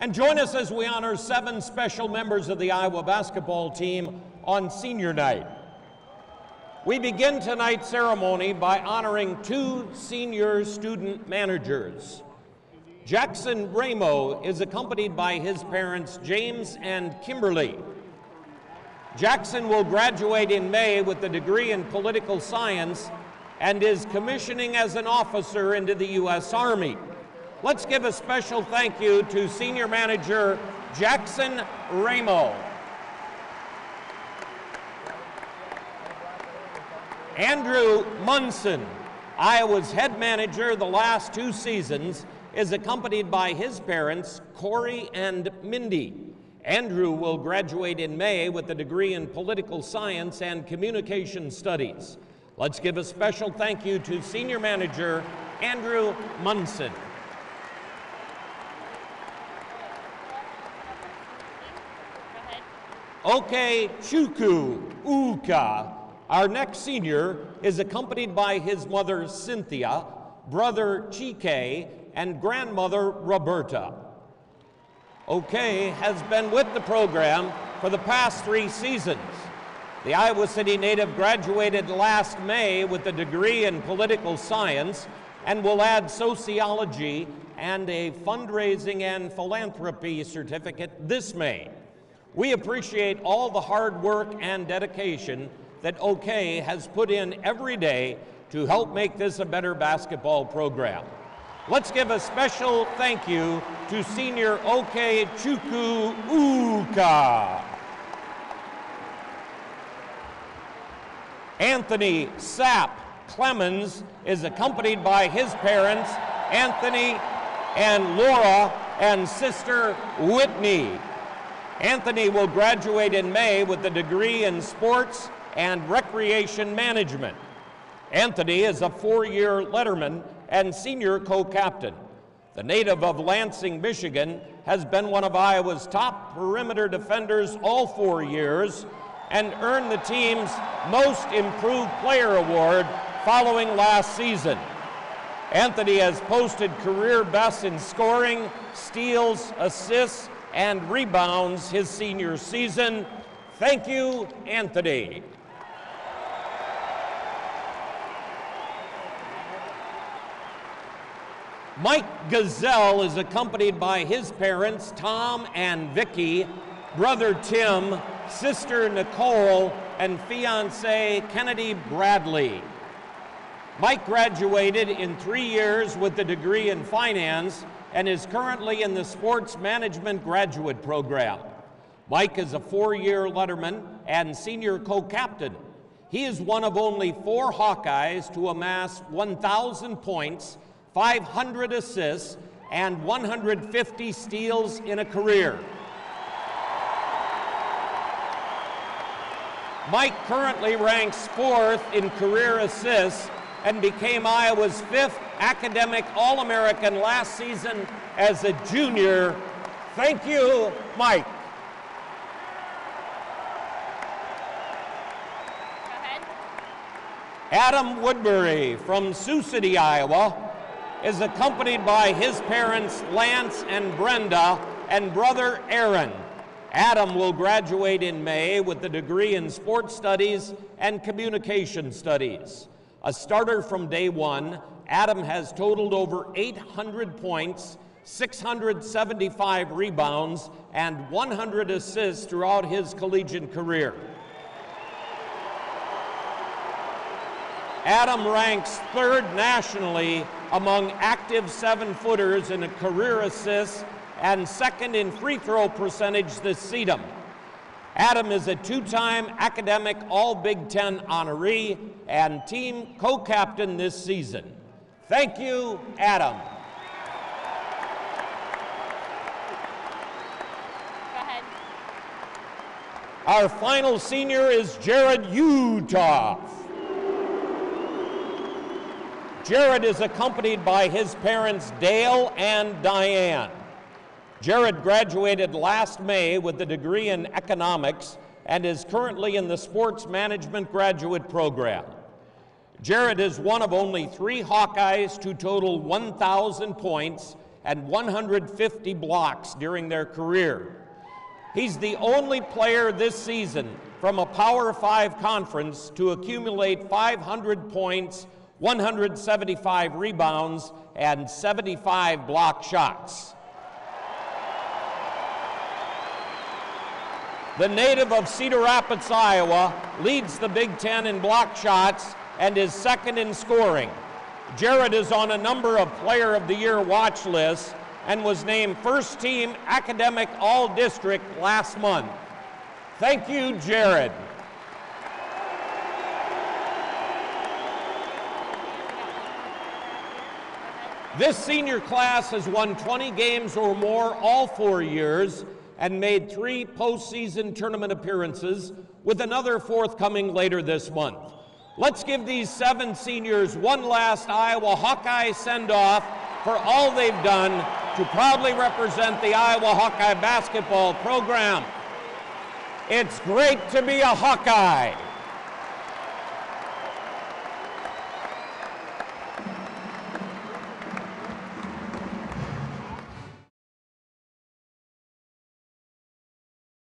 And join us as we honor seven special members of the Iowa basketball team on senior night. We begin tonight's ceremony by honoring two senior student managers. Jackson Raimo is accompanied by his parents, James and Kimberly. Jackson will graduate in May with a degree in political science and is commissioning as an officer into the U.S. Army. Let's give a special thank you to Senior Manager Jackson Raimo. Andrew Munson, Iowa's head manager the last two seasons, is accompanied by his parents, Corey and Mindy. Andrew will graduate in May with a degree in political science and communication studies. Let's give a special thank you to Senior Manager Andrew Munson. Okay, Chuku Ukah. Our next senior is accompanied by his mother Cynthia, brother Chike, and grandmother Roberta. Okey has been with the program for the past three seasons. The Iowa City native graduated last May with a degree in political science and will add sociology and a fundraising and philanthropy certificate this May. We appreciate all the hard work and dedication that Okey has put in every day to help make this a better basketball program. Let's give a special thank you to senior OK Chuku Ukah. Anthony Sapp Clemmons is accompanied by his parents, Anthony and Laura, and sister Whitney. Anthony will graduate in May with a degree in sports and recreation management. Anthony is a four year letterman and senior co captain. The native of Lansing, Michigan, has been one of Iowa's top perimeter defenders all four years and earned the team's Most Improved Player award following last season. Anthony has posted career bests in scoring, steals, assists, and rebounds his senior season. Thank you, Anthony. Mike Gesell is accompanied by his parents, Tom and Vicky, brother Tim, sister Nicole, and fiance Kennedy Bradley. Mike graduated in three years with a degree in finance and is currently in the sports management graduate program. Mike is a four year letterman and senior co captain. He is one of only four Hawkeyes to amass 1,000 points, 500 assists, and 150 steals in a career. Mike currently ranks fourth in career assists and became Iowa's fifth academic All American last season as a junior. Thank you, Mike. Adam Woodbury from Sioux City, Iowa, is accompanied by his parents, Lance and Brenda, and brother Aaron. Adam will graduate in May with a degree in sports studies and communication studies. A starter from day one, Adam has totaled over 800 points, 675 rebounds, and 100 assists throughout his collegiate career. Adam ranks third nationally among active seven footers in career assists and second in free throw percentage this CEDUM. Adam is a two time academic All Big Ten honoree and team co captain this season. Thank you, Adam. Our final senior is Jarrod Uthoff. Jarrod is accompanied by his parents Dale and Diane. Jarrod graduated last May with a degree in economics and is currently in the sports management graduate program. Jarrod is one of only three Hawkeyes to total 1,000 points and 150 blocks during their career. He's the only player this season from a Power Five conference to accumulate 500 points, 175 rebounds, and 75 block shots. The native of Cedar Rapids, Iowa, leads the Big Ten in block shots and is second in scoring. Jarrod is on a number of Player of the Year watch lists and was named first team academic all district last month. Thank you, Jarrod. This senior class has won 20 games or more all four years and made three postseason tournament appearances, with another forthcoming later this month. Let's give these seven seniors one last Iowa Hawkeye send off for all they've done to proudly represent the Iowa Hawkeye basketball program. It's great to be a Hawkeye.